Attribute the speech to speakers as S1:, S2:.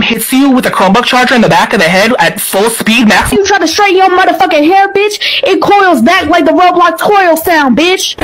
S1: mom hits you with a Chromebook charger in the back of the head at full speed, max.
S2: You try to straighten your motherfucking hair, bitch. It coils back like the Roblox coil sound, bitch.